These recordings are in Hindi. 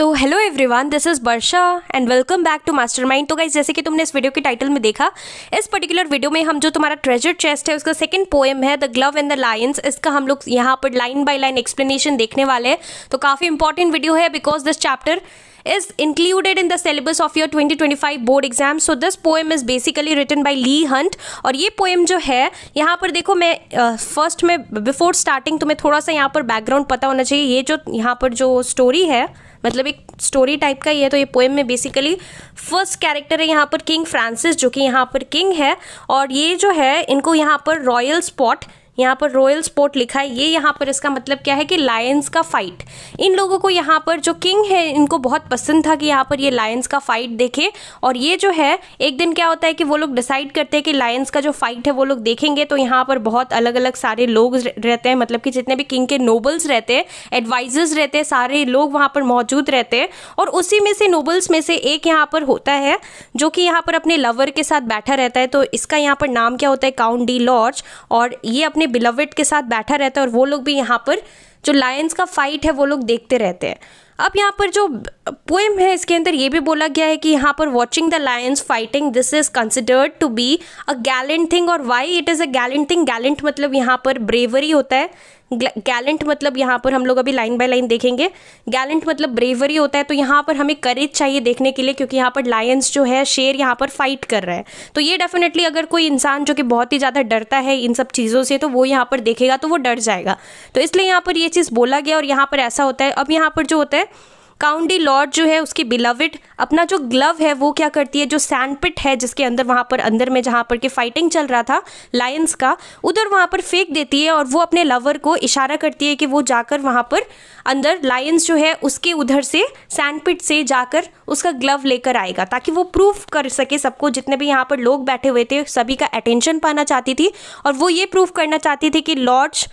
So hello everyone this is Varsha and welcome back to mastermind तो गाइज़ जैसे कि तुमने इस वीडियो के टाइटल में देखा, इस पर्टिकुलर वीडियो में हम जो तुम्हारा ट्रेजर चेस्ट है, उसका सेकंड पोएम है the glove and the lions इसका हम लोग यहाँ पर लाइन बाय लाइन एक्सप्लेनेशन देखने वाले हैं। तो काफ़ी इंपॉर्टेंट वीडियो है because this chapter is included in the syllabus of your 2025 board exam. So this poem is basically written by lee hunt. और ये poem जो है यहाँ पर देखो मैं फ़र्स्ट uh, में बिफोर स्टार्टिंग तुम्हें थोड़ा सा यहाँ पर बैकग्राउंड पता होना चाहिए। ये जो यहाँ पर जो स्टोरी है मतलब एक स्टोरी टाइप का ही है तो ये पोएम में बेसिकली फ़र्स्ट कैरेक्टर है यहाँ पर किंग फ्रांसिस जो कि यहाँ पर किंग है। और ये जो है इनको यहाँ पर रॉयल स्पॉट यहाँ पर रॉयल स्पोर्ट लिखा है, ये यहाँ पर इसका मतलब क्या है कि लायंस का फाइट इन लोगों को यहाँ पर जो किंग है, इनको बहुत पसंद था कि यहाँ पर ये लायंस का फाइट देखे। और ये जो है, एक दिन क्या होता है कि वो लोग डिसाइड करते हैं कि लायंस का जो फाइट है, वो लोग देखेंगे तो यहाँ पर बहुत अलग अलग सारे लोग रहते हैं। मतलब कि जितने भी किंग के नोबल्स रहते हैं एडवाइजर्स रहते हैं, सारे लोग वहाँ पर मौजूद रहते हैं। और उसी में से नोबल्स में से एक यहाँ पर होता है, जो कि यहाँ पर अपने लवर के साथ बैठा रहता है। तो इसका यहाँ पर नाम क्या होता है? काउंट डी लॉर्ज और ये अपने बिलविड के साथ बैठा रहता है और वो लोग भी यहाँ पर जो लायंस का फाइट है, वो लोग देखते रहते हैं। अब यहाँ पर जो पोएम है, इसके अंदर ये भी बोला गया है कि यहाँ पर watching the lions fighting this is considered to be a gallant thing और why it is a gallant thing gallant मतलब यहाँ पर ब्रेवरी होता है। गैलेंट मतलब यहाँ पर हम लोग अभी लाइन बाय लाइन देखेंगे। गैलेंट मतलब ब्रेवरी होता है तो यहाँ पर हमें करेज चाहिए देखने के लिए, क्योंकि यहाँ पर लायंस जो है, शेर यहाँ पर फाइट कर रहा है। तो ये डेफिनेटली अगर कोई इंसान जो कि बहुत ही ज़्यादा डरता है इन सब चीज़ों से तो वो यहाँ पर देखेगा तो वो डर जाएगा। तो इसलिए यहाँ पर ये चीज़ बोला गया और यहाँ पर ऐसा होता है। अब यहाँ पर जो होता है काउंडी लॉर्ड जो है, उसकी बिलविड अपना जो ग्लव है, वो क्या करती है, जो सैंडपिट है, जिसके अंदर, वहाँ पर, अंदर में जहाँ पर के फाइटिंग चल रहा था लायंस का, उधर वहाँ पर फेंक देती है और वो अपने लवर को इशारा करती है कि वो जाकर वहाँ पर अंदर लायंस जो है, उसके उधर से सैंडपिट से जाकर उसका ग्लव लेकर आएगा, ताकि वो प्रूफ कर सके सबको, जितने भी यहाँ पर लोग बैठे हुए थे, सभी का अटेंशन पाना चाहती थी और वो ये प्रूफ करना चाहती थी कि लॉर्ड्स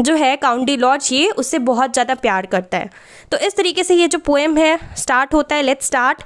जो है काउंटी लॉर्ड ये उससे बहुत ज़्यादा प्यार करता है। तो इस तरीके से ये जो पोएम है स्टार्ट होता है let's start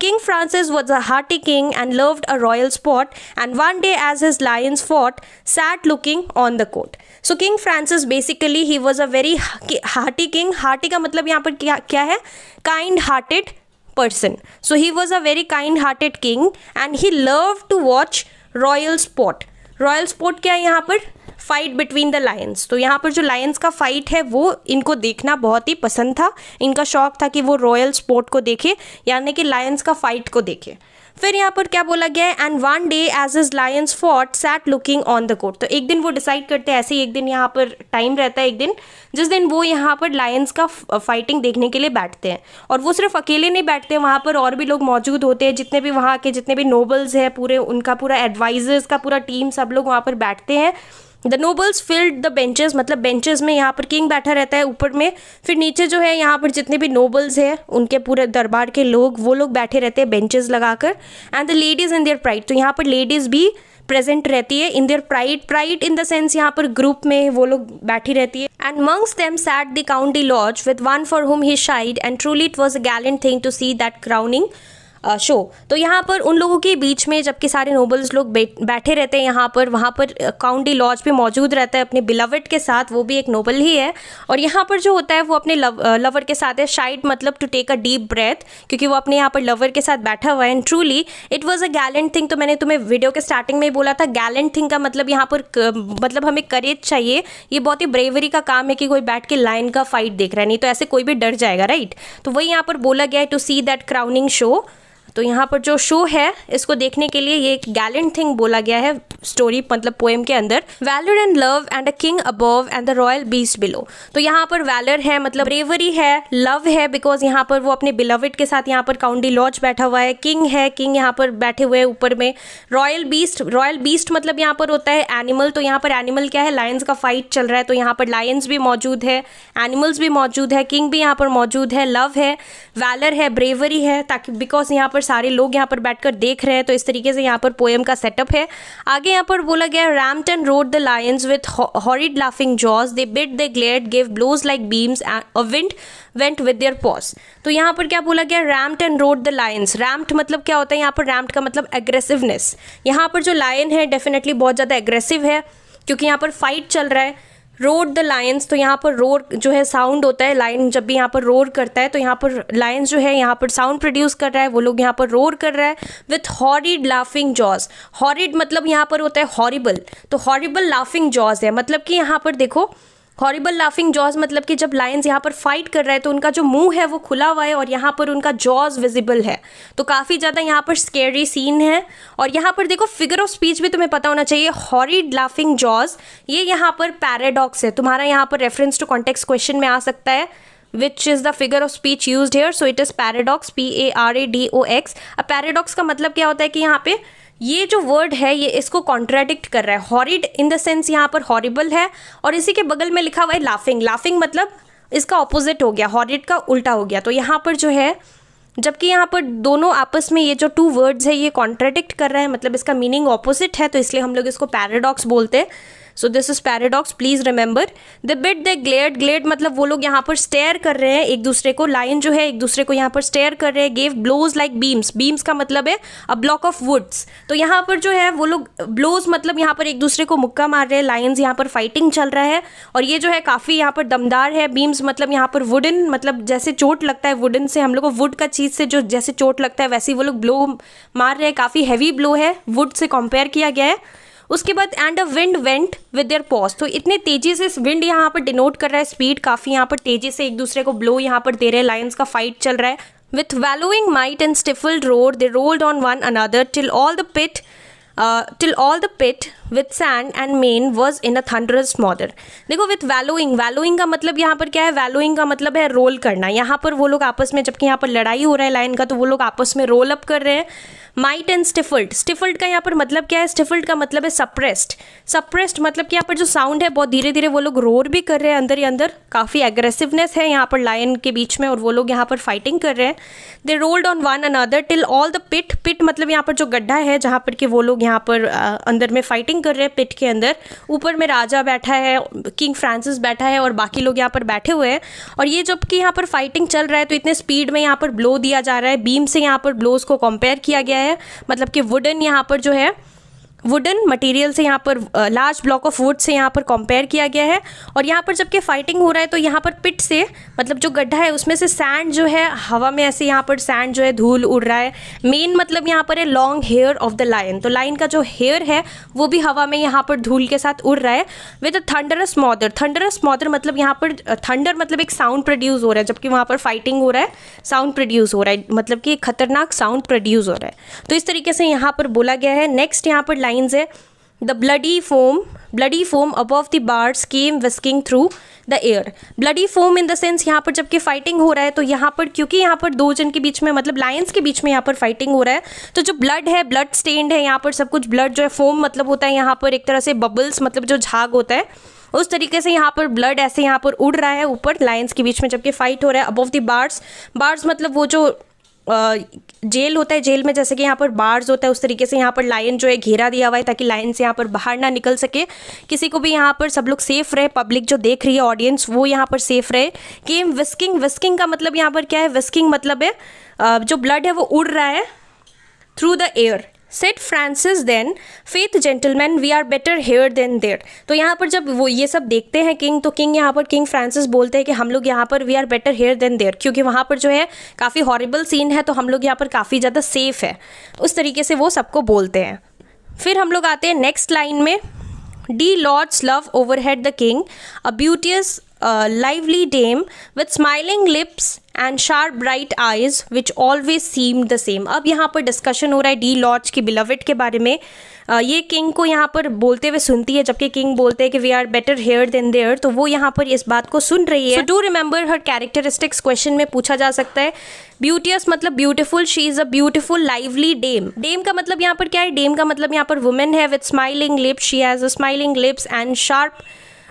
king Francis was a hearty king and loved a royal sport and one day as his lions fought sat looking on the court so king Francis basically he was a very hearty king hearty का मतलब यहाँ पर क्या क्या है? Kind hearted person. So, he was a very kind hearted king and he loved to watch royal sport royal sport क्या है यहाँ पर? फाइट बिटवीन द लायंस तो यहाँ पर जो लायंस का फाइट है, वो इनको देखना बहुत ही पसंद था। इनका शौक था कि वो रॉयल स्पोर्ट को देखे, यानी कि लायंस का फाइट को देखे। फिर यहाँ पर क्या बोला गया है? And one day as his lions fought sat looking on the court तो एक दिन वो डिसाइड करते हैं, ऐसे ही एक दिन यहाँ पर टाइम रहता है एक दिन। जिस दिन वो यहाँ पर लायंस का फाइटिंग देखने के लिए बैठते हैं। और वो सिर्फ़ अकेले नहीं बैठते हैं वहाँ पर और भी लोग मौजूद होते हैं। जितने भी वहाँ के जितने भी नोबल्स हैं, पूरे उनका पूरा एडवाइजर्स का पूरा टीम सब लोग वहाँ पर बैठते हैं। The nobles filled the benches मतलब बेंचेस में यहाँ पर किंग बैठा रहता है ऊपर में। फिर नीचे जो है, यहाँ पर जितने भी नोबल्स हैं, उनके पूरे दरबार के लोग, वो लोग बैठे रहते हैं बेंचेस लगाकर। And the ladies in there pride तो यहाँ पर लेडीज़ भी प्रेजेंट रहती है in there pride pride in the sense यहाँ पर ग्रुप में वो लोग बैठी रहती है। And mongst them sat the county Lorge with one for whom he sighed and truly it was a gallant thing to see that crowning show तो यहाँ पर उन लोगों के बीच में जबकि सारे नोबल्स लोग बैठे रहते हैं यहाँ पर वहाँ पर काउंटी लॉज पे मौजूद रहता है अपने बिलवट के साथ वो भी एक नोबल ही है। और यहाँ पर जो होता है वो अपने लव, लवर के साथ है शाइड मतलब to take a deep breath क्योंकि वो अपने यहाँ पर लवर के साथ बैठा हुआ है। And truly it was a gallant thing तो मैंने तुम्हें वीडियो के स्टार्टिंग में ही बोला था गैलेंट थिंग का मतलब यहाँ पर मतलब हमें करेज चाहिए। ये बहुत ही ब्रेवरी का काम है कि कोई बैठ के लाइन का फाइट देख रहा है नहीं तो ऐसे कोई भी डर जाएगा राइट तो वही यहाँ पर बोला गया है to see that crowning show तो यहाँ पर जो शो है इसको देखने के लिए ये एक गैलेंट थिंग बोला गया है स्टोरी मतलब पोएम के अंदर valour and love and a king above and the royal beast below तो यहाँ पर वैलर है मतलब ब्रेवरी है लव है बिकॉज़ यहाँ पर वो अपने बिलविड के साथ यहाँ पर काउंडी लॉज बैठा हुआ है किंग है किंग यहाँ पर बैठे हुए हैं ऊपर में रॉयल बीस्ट रॉयल बीस्ट मतलब यहाँ पर होता है एनिमल तो यहाँ पर एनिमल क्या है लायंस का फाइट चल रहा है तो यहाँ पर लायंस भी मौजूद है एनिमल्स भी मौजूद है किंग भी यहाँ पर मौजूद है लव है वैलर है ब्रेवरी है ताकि बिकॉज़ यहाँ पर सारे लोग यहाँ पर बैठकर देख रहे हैं तो इस तरीके से यहाँ पर पोएम का सेटअप है। आगे यहाँ पर बोला गया ramped and roared the lions with horrid laughing jaws they bit they glared gave blows like beams a wind went with their paws तो यहाँ पर क्या बोला गया ramped and roared the lions ramped मतलब क्या होता है? यहाँ पर रैम्ट का मतलब एग्रेसिवनेस यहाँ पर जो लायन है डेफिनेटली बहुत ज़्यादा एग्रेसिव है, क्योंकि यहाँ पर फाइट चल रहा है। रोड द लायंस तो यहाँ पर रोड जो है साउंड होता है लाइन जब भी यहाँ पर रोर करता है तो यहाँ पर लायंस जो है, यहाँ पर साउंड प्रोड्यूस कर रहा है, वो लोग यहाँ पर रोर कर रहा है with horrid laughing jaws horrid मतलब यहाँ पर होता है हॉरिबल तो हॉरिबल लाफिंग जॉज है मतलब कि यहाँ पर देखो हॉरिबल लाफिंग जॉज मतलब कि जब लायंस यहाँ पर फाइट कर रहे हैं तो उनका जो मुँह है वो खुला हुआ है और यहाँ पर उनका जॉज विजिबल है। तो काफ़ी ज़्यादा यहाँ पर स्केरी सीन है। और यहाँ पर देखो फिगर ऑफ़ स्पीच भी तुम्हें पता होना चाहिए हॉरिड लाफिंग जॉज ये यहाँ पर पैराडॉक्स है। तुम्हारा यहाँ पर रेफरेंस टू कॉन्टेक्स क्वेश्चन में आ सकता है which is the figure of speech use here so it is paradox P A R A D O X अब पैराडॉक्स का मतलब क्या होता है कि यहाँ पे ये जो वर्ड है, ये इसको कॉन्ट्राडिक्ट कर रहा है। हॉरिड इन द सेंस यहाँ पर हॉरिबल है और इसी के बगल में लिखा हुआ है लाफिंग लाफिंग मतलब इसका ऑपोजिट हो गया हॉरिड का उल्टा हो गया। तो यहाँ पर जो है, जबकि यहाँ पर दोनों आपस में ये जो टू वर्ड्स है, ये कॉन्ट्राडिक्ट कर रहे हैं मतलब इसका मीनिंग ऑपोजिट है तो इसलिए हम लोग इसको पैराडॉक्स बोलते हैं। So this is paradox please remember the bit they glared glared मतलब वो लोग यहाँ पर स्टेयर कर रहे हैं एक दूसरे को लाइन जो है एक दूसरे को यहाँ पर स्टेयर कर रहे हैं gave blows like beams beams का मतलब है अ ब्लॉक ऑफ़ वुड्स तो यहाँ पर जो है वो लोग ब्लोज मतलब यहाँ पर एक दूसरे को मुक्का मार रहे हैं लाइन्स यहाँ पर फाइटिंग चल रहा है और ये जो है काफ़ी यहाँ पर दमदार है। बीम्स मतलब यहाँ पर वुडन मतलब जैसे चोट लगता है वुडन से हम लोग को वुड का चीज़ से जो जैसे चोट लगता है वैसे वो लोग ब्लो मार रहे हैं। काफ़ी हैवी ब्लो है वुड से कंपेयर किया गया है। उसके बाद and a wind went with their paws तो इतने तेज़ी से विंड यहाँ पर डिनोट कर रहा है स्पीड काफ़ी यहाँ पर तेज़ी से एक दूसरे को ब्लो यहाँ पर दे रहे हैं लाइन्स का फाइट चल रहा है. With wallowing might and stifled roar they rolled on one another till all the pit till all the pit with sand and mane was in a thunderous smother देखो विथ वैलोइंग वैलोइंग का मतलब यहाँ पर क्या है? वैलोइंग का मतलब है रोल करना. यहाँ पर वो लोग आपस में, जबकि यहाँ पर लड़ाई हो रहा है लाइन का तो वो लोग आपस में रोल अप कर रहे हैं. माइट एंड स्टिफल्ड स्टिफल्ड का यहाँ पर मतलब क्या है? स्टिफल्ड का मतलब है सप्रेस्ड सप्रेस्ड मतलब कि यहाँ पर जो साउंड है, बहुत धीरे धीरे वो लोग रोर भी कर रहे हैं अंदर ही अंदर। काफ़ी एग्रेसिवनेस है यहाँ पर लायन के बीच में और वो लोग यहाँ पर फाइटिंग कर रहे हैं। They rolled on one another till all the pit pit मतलब यहाँ पर जो गड्ढा है, जहाँ पर कि वो लोग यहाँ पर अंदर में फाइटिंग कर रहे हैं पिट के अंदर। ऊपर में राजा बैठा है किंग फ्रांसिस बैठा है और बाकी लोग यहाँ पर बैठे हुए हैं। और ये जब कि यहाँ पर फाइटिंग चल रहा है तो इतने स्पीड में यहाँ पर ब्लो दिया जा रहा है। बीम से यहाँ पर ब्लोज को कंपेयर किया गया है। मतलब कि वुडन यहाँ पर जो है वुडन मटेरियल से यहाँ पर large block of would say यहाँ पर कंपेयर किया गया है। और यहाँ पर जबकि फाइटिंग हो रहा है तो यहाँ पर पिट से मतलब जो गड्ढा है, उसमें से सैंड जो है, हवा में ऐसे यहाँ पर सैंड जो है, धूल उड़ रहा है। मेन मतलब यहाँ पर है long here of the line तो लाइन का जो हेयर है, वो भी हवा में यहाँ पर धूल के साथ उड़ रहा है। With a thunderous motor thunderous motor मतलब यहाँ पर थंडर मतलब एक साउंड प्रोड्यूस हो रहा है, जबकि वहाँ पर फाइटिंग हो रहा है साउंड प्रोड्यूस हो रहा है। मतलब कि खतरनाक साउंड प्रोड्यूस हो रहा है। तो इस तरीके से यहाँ पर बोला गया है। नेक्स्ट यहाँ पर लाइन्स है. The bloody foam bloody foam above the bars came whisking through the air bloody foam in the sense यहाँ पर जबकि फाइटिंग हो रहा है तो यहाँ पर, क्योंकि यहाँ पर दो जन के बीच में मतलब लायंस के बीच में यहाँ पर फाइटिंग हो रहा है तो जो ब्लड है ब्लड स्टेंड है, यहाँ पर सब कुछ ब्लड जो है फोम मतलब होता है, यहाँ पर एक तरह से बबल्स मतलब जो झाग होता है, उस तरीके से यहाँ पर ब्लड ऐसे यहाँ पर उड़ रहा है, ऊपर लाइन्स के बीच में जबकि फाइट हो रहा है अबव द बार्स बार्स मतलब वो जो जेल होता है, जेल में जैसे कि यहाँ पर बार्स होता है, उस तरीके से यहाँ पर लाइन जो है घेरा दिया हुआ है ताकि लाइन से यहाँ पर बाहर ना निकल सके। किसी को भी यहाँ पर सब लोग सेफ़ रहे पब्लिक जो देख रही है ऑडियंस वो यहाँ पर सेफ़ रहे। गेम विस्किंग विस्किंग का मतलब यहाँ पर क्या है? विस्किंग मतलब है जो ब्लड है वो उड़ रहा है through the air said Francis then faith gentlemen we are better here than there तो यहाँ पर जब वो ये सब देखते हैं किंग तो किंग यहाँ पर, किंग फ्रांसिस बोलते हैं कि हम लोग यहाँ पर we are better here than there क्योंकि वहाँ पर जो है, काफ़ी हॉरिबल सीन है तो हम लोग यहाँ पर काफ़ी ज़्यादा सेफ़ है। उस तरीके से वो सबको बोलते हैं। फिर हम लोग आते हैं नेक्स्ट लाइन में। De Lorge's love overheard the king a beauteous lively dame with smiling lips and sharp bright eyes which always seem the same अब यहाँ पर डिस्कशन हो रहा है डी लॉर्ड्स की बिलविट के बारे में। ये किंग को यहाँ पर बोलते हुए सुनती है, जबकि किंग बोलते हैं कि we are better here than there तो वो यहाँ पर इस बात को सुन रही है। Do remember her characteristics question में पूछा जा सकता है। ब्यूटियस मतलब beautiful she is a beautiful lively dame dame का मतलब यहाँ पर क्या है? डेम का मतलब यहाँ पर वुमेन है with smiling lips she has a smiling lips and sharp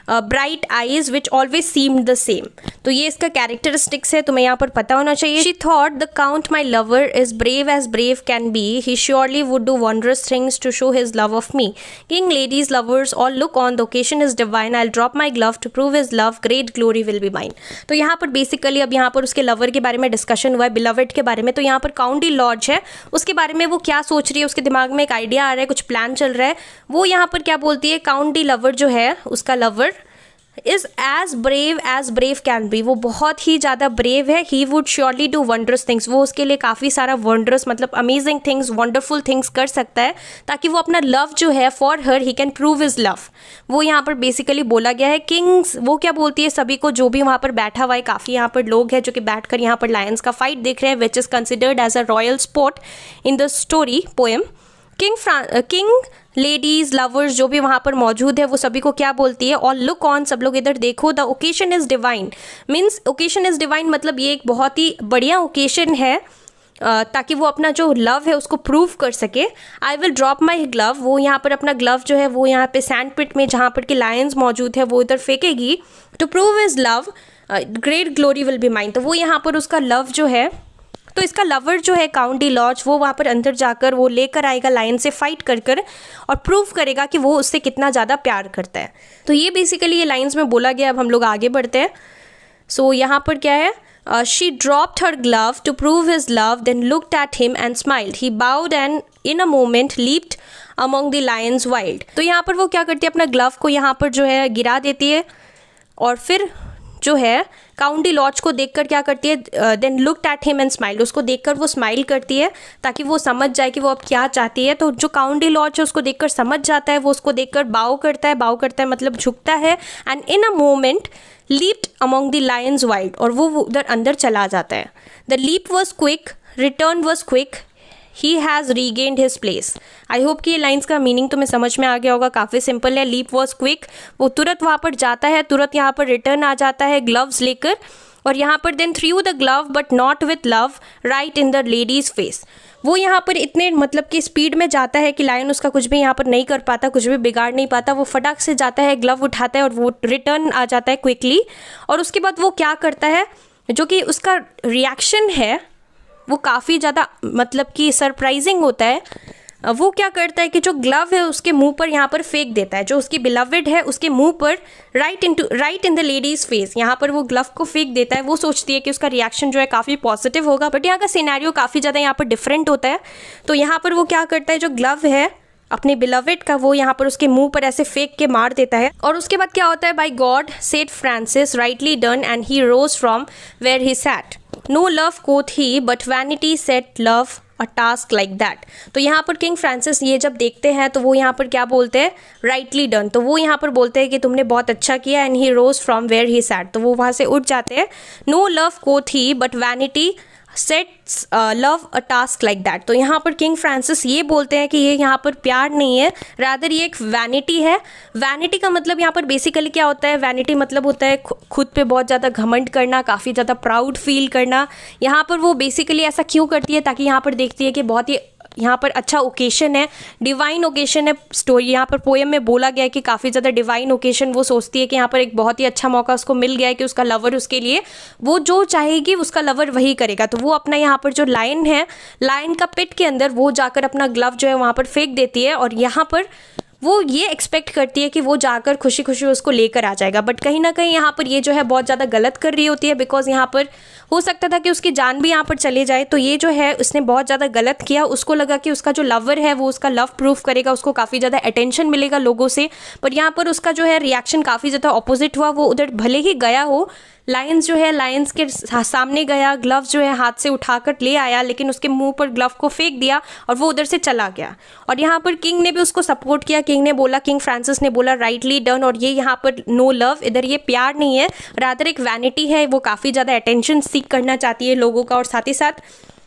bright eyes which always seemed the same तो ये इसका कैरेक्टरिस्टिक्स है, तुम्हें यहाँ पर पता होना चाहिए। She thought the count my lover is brave as brave can be he surely would do wondrous things to show his love of me king ladies lovers all look on the occasion is divine I drop my glove to prove his love great glory will be mine तो यहाँ पर बेसिकली अब यहाँ पर उसके लवर के बारे में डिस्कशन हुआ है बिलवेट के बारे में। तो यहाँ पर काउंटी लॉज है। उसके बारे में वो क्या सोच रही है? उसके दिमाग में एक आइडिया आ रहा है, कुछ प्लान चल रहा है। वो यहाँ पर क्या बोलती है? काउंटी लवर जो है, उसका lover is as brave as brave can be वो बहुत ही ज़्यादा ब्रेव है. He would surely do wondrous things वो उसके लिए काफ़ी सारा वंडरस मतलब अमेजिंग थिंग्स वंडरफुल थिंग्स कर सकता है, ताकि वो अपना लव जो है for her he can prove his love वो यहाँ पर बेसिकली बोला गया है किंग्स वो क्या बोलती है सभी को, जो भी वहाँ पर बैठा हुआ है, काफ़ी यहाँ पर लोग हैं जो कि बैठ कर यहाँ पर लायंस का फाइट देख रहे हैं which is considered as a royal sport in the story poem king king ladies lovers जो भी वहाँ पर मौजूद है, वो सभी को क्या बोलती है? और लुक ऑन सब लोग इधर देखो the occasion is divine means occasion is divine मतलब ये एक बहुत ही बढ़िया ओकेशन है ताकि वो अपना जो लव है उसको प्रूव कर सके। I will drop my glove वो यहाँ पर अपना ग्लव जो है, वो यहाँ पे सैंड पिट में जहाँ पर कि लायंस मौजूद है, वो इधर फेंकेगी। To prove his love great glory will be mine तो वो यहाँ पर उसका लव जो है तो इसका लवर जो है काउंटी लॉज वो वहाँ पर अंदर जाकर वो लेकर आएगा लाइन से फाइट कर कर और प्रूव करेगा कि वो उससे कितना ज़्यादा प्यार करता है। तो ये बेसिकली ये लाइन्स में बोला गया अब हम लोग आगे बढ़ते हैं। सो so, यहाँ पर क्या है? She dropped her glove to prove his love then looked at him and smiled he bowed and in a moment leaped among the lions wild तो यहाँ पर वो क्या करती है? अपना ग्लव को यहाँ पर जो है गिरा देती है। और फिर जो है काउंडी लॉज को देखकर क्या करती है then look at him and smile उसको देखकर वो स्माइल करती है, ताकि वो समझ जाए कि वो अब क्या चाहती है। तो जो काउंडी लॉज है, उसको देखकर समझ जाता है, वो उसको देखकर बाव करता है। बाव करता है मतलब झुकता है and in a moment leaped among the lions wild और वो उधर अंदर चला जाता है। The leap was quick return was quick he has regained his place I hope कि ये लाइन्स का मीनिंग तुम्हें समझ में आ गया होगा। काफ़ी सिंपल है। लीप वॉज़ क्विक वो तुरंत वहाँ पर जाता है। तुरंत यहाँ पर रिटर्न आ जाता है ग्लव्स लेकर। और यहाँ पर then threw the glove but not with love right in the lady's face वो यहाँ पर इतने मतलब कि स्पीड में जाता है कि लायन उसका कुछ भी यहाँ पर नहीं कर पाता, कुछ भी बिगाड़ नहीं पाता। वो फटाक से जाता है ग्लव उठाता है और वो रिटर्न आ जाता है क्विकली और उसके बाद वो क्या करता है? जो कि उसका रिएक्शन है वो काफ़ी ज़्यादा मतलब कि सरप्राइजिंग होता है। वो क्या करता है कि जो ग्लव है उसके मुँह पर यहाँ पर फेंक देता है। जो उसकी बिलवड है उसके मुँह पर right in to right in the lady's face यहाँ पर वो ग्लव को फेंक देता है। वो सोचती है कि उसका रिएक्शन जो है काफ़ी पॉजिटिव होगा बट यहाँ का सिनेरियो काफ़ी ज़्यादा यहाँ पर डिफरेंट होता है। तो यहाँ पर वो क्या करता है, जो ग्लव है अपने बिलवेड का वो यहाँ पर उसके मुँह पर ऐसे फेंक के मार देता है। और उसके बाद क्या होता है? By God said Francis rightly done and he rose from where he sat no love quoth he but vanity sets love a task like that तो यहाँ पर किंग फ्रांसिस ये जब देखते हैं तो वो यहाँ पर क्या बोलते हैं? राइटली डन तो वो यहाँ पर बोलते हैं कि तुमने बहुत अच्छा किया and he rose from where he sat तो वो वहाँ से उठ जाते हैं। No love quoth he but vanity sets love a task like that तो यहाँ पर किंग फ्रांसिस ये बोलते हैं कि ये यहाँ पर प्यार नहीं है रादर ये एक वैनिटी है। वैनिटी का मतलब यहाँ पर बेसिकली क्या होता है? वैनिटी मतलब होता है खुद पे बहुत ज़्यादा घमंड करना, काफ़ी ज़्यादा प्राउड फील करना। यहाँ पर वो बेसिकली ऐसा क्यों करती है ताकि यहाँ पर देखती है कि बहुत ही यहाँ पर अच्छा ओकेशन है डिवाइन ओकेशन है स्टोरी यहाँ पर पोएम में बोला गया है कि काफ़ी ज़्यादा डिवाइन ओकेशन वो सोचती है कि यहाँ पर एक बहुत ही अच्छा मौका उसको मिल गया है कि उसका लवर उसके लिए, वो जो चाहेगी उसका लवर वही करेगा। तो वो अपना यहाँ पर जो लाइन है लाइन का पिट के अंदर वो जाकर अपना ग्लव जो है वहाँ पर फेंक देती है और यहाँ पर वो ये एक्सपेक्ट करती है कि वो जाकर खुशी खुशी उसको लेकर आ जाएगा। बट कहीं ना कहीं यहाँ पर ये जो है बहुत ज़्यादा गलत कर रही होती है बिकॉज़ यहाँ पर हो सकता था कि उसकी जान भी यहाँ पर चले जाए। तो ये जो है उसने बहुत ज़्यादा गलत किया। उसको लगा कि उसका जो लवर है वो उसका लव प्रूफ करेगा। उसको काफ़ी ज़्यादा अटेंशन मिलेगा लोगों से। बट यहाँ पर उसका जो है रिएक्शन काफ़ी ज़्यादा अपोजिट हुआ। वो उधर भले ही गया हो लायंस जो है लायंस के सामने गया ग्लव जो है हाथ से उठाकर ले आया, लेकिन उसके मुँह पर ग्लव को फेंक दिया और वो उधर से चला गया। और यहाँ पर किंग ने भी उसको सपोर्ट किया। किंग ने बोला किंग फ्रांसिस ने बोला राइटली डन और ये यहाँ पर नो लव इधर ये प्यार नहीं है रादर एक वैनिटी है, वो काफ़ी ज़्यादा अटेंशन सीख करना चाहती है लोगों का और साथ ही साथ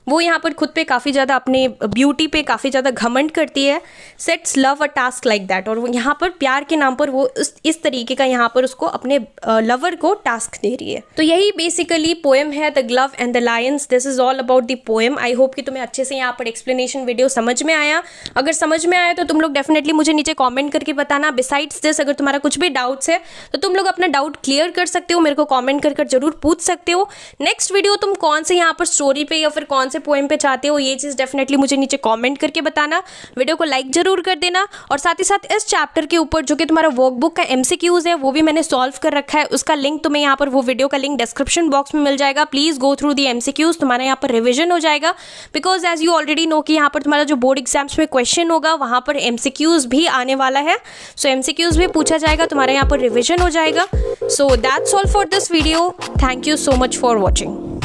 वो यहाँ पर खुद पे काफ़ी ज़्यादा अपने ब्यूटी पे काफ़ी ज़्यादा घमंड करती है sets love a task like that और वो यहाँ पर प्यार के नाम पर वो इस इस तरीके का यहाँ पर उसको अपने लवर को टास्क दे रही है। तो यही बेसिकली पोएम है the glove and the lions this is all about the poem I hope कि तुम्हें अच्छे से यहाँ पर एक्सप्लेनेशन वीडियो समझ में आया। अगर समझ में आया तो तुम लोग डेफिनेटली मुझे नीचे कॉमेंट करके बताना। बिसाइड्स दिस अगर तुम्हारा कुछ भी डाउट्स है तो तुम लोग अपना डाउट क्लियर कर सकते हो। मेरे को कॉमेंट कर ज़रूर पूछ सकते हो। नेक्स्ट वीडियो तुम कौन से यहाँ पर स्टोरी पे या फिर कौन से पोएम पे चाहते हो, ये चीज़ डेफिनेटली मुझे नीचे कॉमेंट करके बताना। वीडियो को लाइक ज़रूर कर देना और साथ ही साथ इस चैप्टर के ऊपर जो कि तुम्हारा वर्कबुक का एम है, वो भी मैंने सॉल्व कर रखा है। उसका लिंक तुम्हें यहाँ पर वो वीडियो का लिंक डिस्क्रिप्शन बॉक्स में मिल जाएगा। Please go through them तुम्हारा यहाँ पर रिविजन हो जाएगा। Because as you already know कि यहाँ पर तुम्हारा जो बोर्ड एग्ज़ाम्स में क्वेश्चन होगा, वहाँ पर एम भी आने वाला है। सो एम भी पूछा जाएगा, तुम्हारा यहाँ पर रिविजन हो जाएगा। So that's all for this video thank you so much for watching